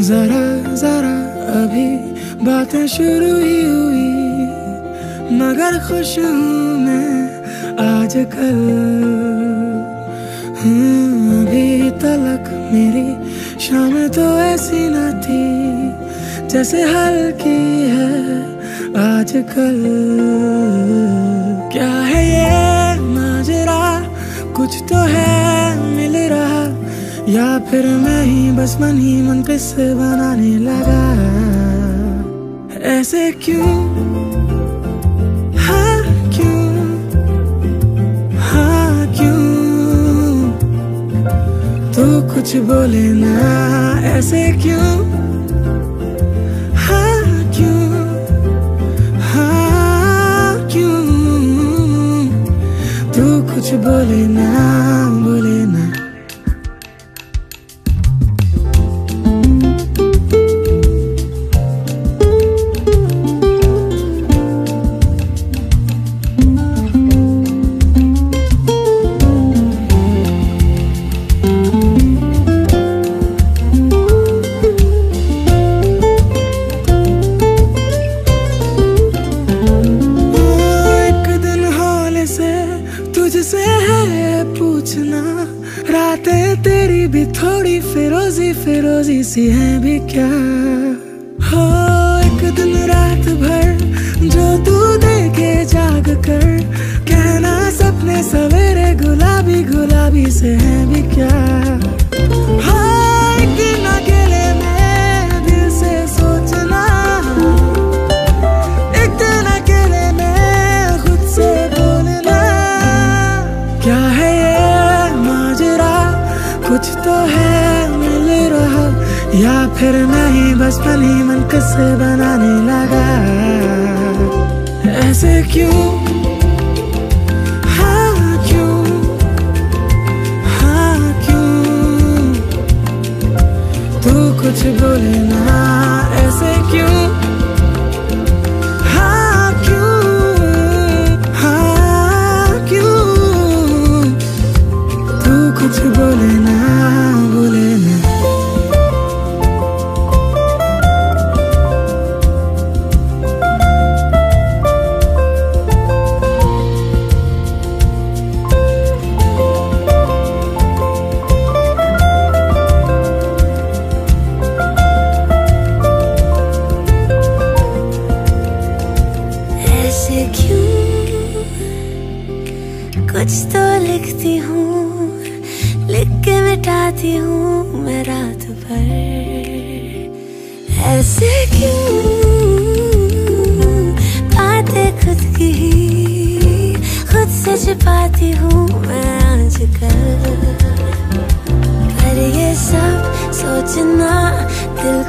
जरा जरा अभी बातें शुरू ही हुई मगर खुश हूँ मैं आज कल हम्म, अभी तलक मेरी शाम तो ऐसी न थी जैसे हल्की है आजकल। या फिर मैं ही बस मन ही मन किस्से बनाने लगा। ऐसे क्यों? हाँ क्यों? हाँ क्यों? तू कुछ बोले ना, ऐसे क्यों? हाँ क्यों? हाँ क्यों? तू कुछ बोले ना बोले ना। है पूछना। रातें तेरी भी थोड़ी फिरोजी फिरोजी सी है भी क्या? हो, एक दिन रात भर जो तू देखे जाग कर, कहना सपने सवेरे गुलाबी गुलाबी से है भी क्या? कुछ तो है, मिल रहा। या फिर नहीं, बस मन ही मन कस बनाने लगा। ऐसे क्यों? हाँ क्यों? हाँ क्यों? तू कुछ बोले कुछ तो लिखती हूँ, लिख के मिटाती हूँ मैं रात भर। ऐसे क्यों बातें खुद की ही, खुद से छिपाती हूँ मैं आजकल। पर ये सब सोचना दिल